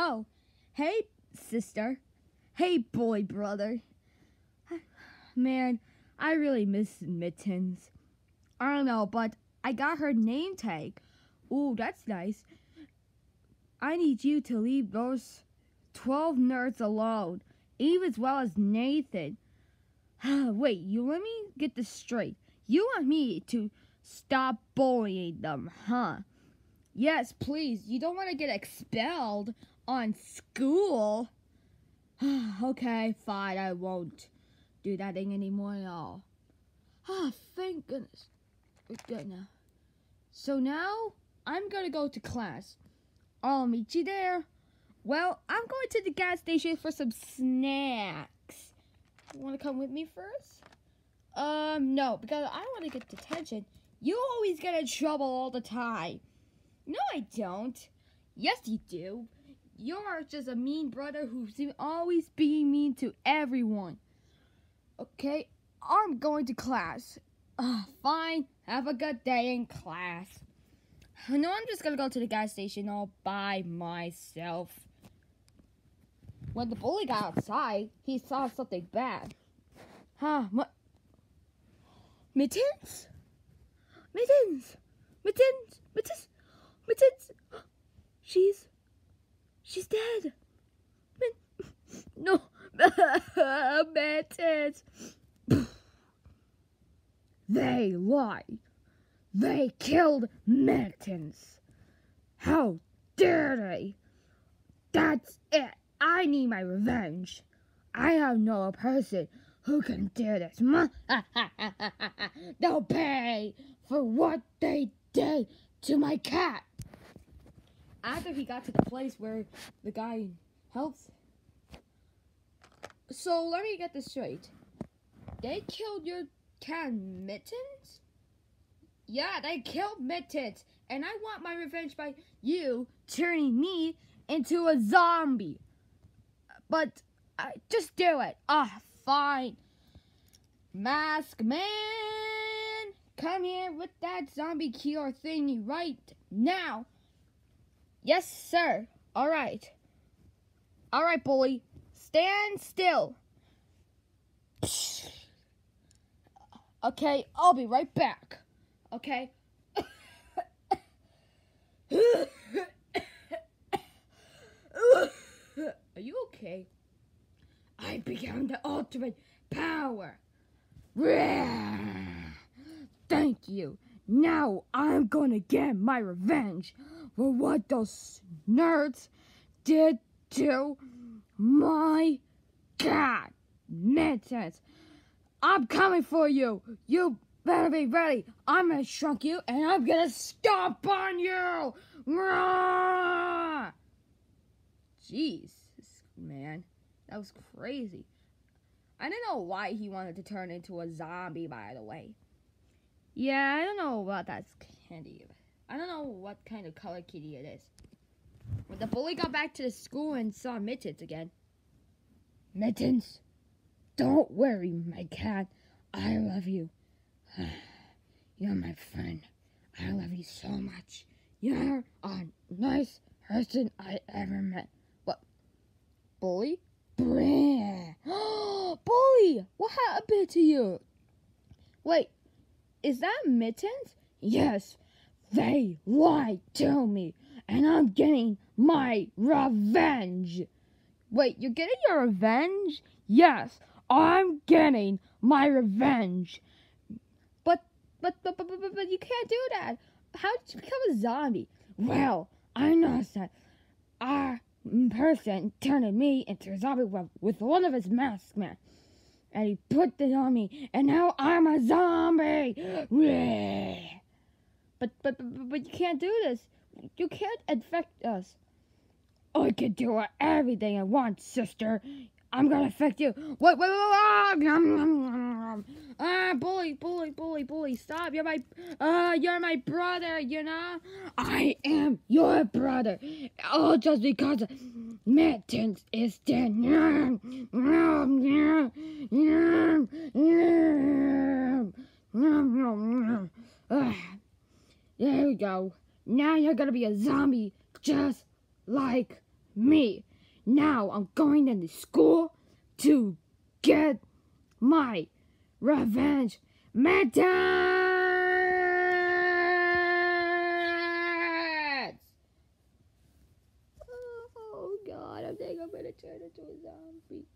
Oh, hey, sister. Hey, boy brother. Man, I really miss Mittens. I don't know, but I got her name tag. Ooh, that's nice. I need you to leave those 12 nerds alone, even as well as Nathan. Wait, you let me get this straight. You want me to stop bullying them, huh? Yes, please. You don't want to get expelled on school. okay, fine. I won't do that thing anymore at all. Ah, thank goodness. We're good now. So now I'm gonna go to class. I'll meet you there. Well, I'm going to the gas station for some snacks. You want to come with me first? Um, no, because I want to get detention. You always get in trouble all the time. No, I don't. Yes, you do. You're just a mean brother who's always being mean to everyone. Okay, I'm going to class. Uh, fine, have a good day in class. No, I'm just gonna go to the gas station all by myself. When the bully got outside, he saw something bad. Huh, what? Mittens? Mittens! Mittens! Mittens! Mittens! She's. She's dead! No! Mittens! they lie! They killed Mittens! How dare they! That's it! I need my revenge! I have no person who can do this. They'll pay for what they did to my cat. After he got to the place where the guy helps. So let me get this straight. They killed your cat Mittens? Yeah, they killed Mittens. And I want my revenge by you turning me into a zombie. But just do it. Ah, fine. Mask Man, come here with that zombie cure thingy right now. Yes, sir. All right. All right, bully. Stand still. Okay, I'll be right back. Okay. Are you okay? I began the ultimate power. Thank you. Now I'm gonna get my revenge for what those nerds did to my cat. Mittens. I'm coming for you. You better be ready. I'm gonna shrunk you and I'm gonna stomp on you. Jeez, man. That was crazy. I don't know why he wanted to turn into a zombie, by the way. Yeah, I don't know about that candy. I don't know what kind of color kitty it is. When the bully got back to the school and saw Mittens again. Mittens, don't worry, my cat. I love you. You're my friend. I love you so much. You're a nice person I ever met. What? Bully? Bully! What happened to you? Wait, is that Mittens? Yes, they lied to me, and I'm getting my revenge. Wait, you're getting your revenge? Yes, I'm getting my revenge. But, but, but, but, but, but you can't do that. How did you become a zombie? Well, I noticed that our person turned me into a zombie with one of his masks, man. And he put it on me, and now I'm a zombie. But, but, but, but you can't do this. You can't infect us. I can do everything I want, sister. I'm gonna affect you. Wait, wait, wait, wait. Ah, bully, bully, bully, bully. Stop. You're my, uh, you're my brother, you know? I am your brother. All just because Mittens is dead. There we go. Now you're gonna be a zombie just like me. Now I'm going into school to get my revenge. Mittens! Oh god, I think I'm gonna turn into a zombie.